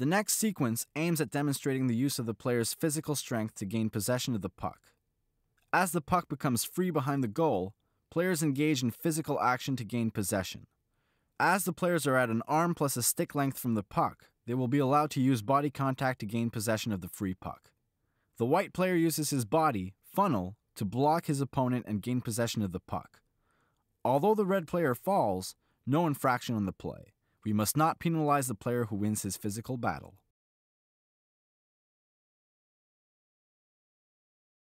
The next sequence aims at demonstrating the use of the player's physical strength to gain possession of the puck. As the puck becomes free behind the goal, players engage in physical action to gain possession. As the players are at an arm plus a stick length from the puck, they will be allowed to use body contact to gain possession of the free puck. The white player uses his body, funnel, to block his opponent and gain possession of the puck. Although the red player falls, no infraction on the play. We must not penalize the player who wins his physical battle.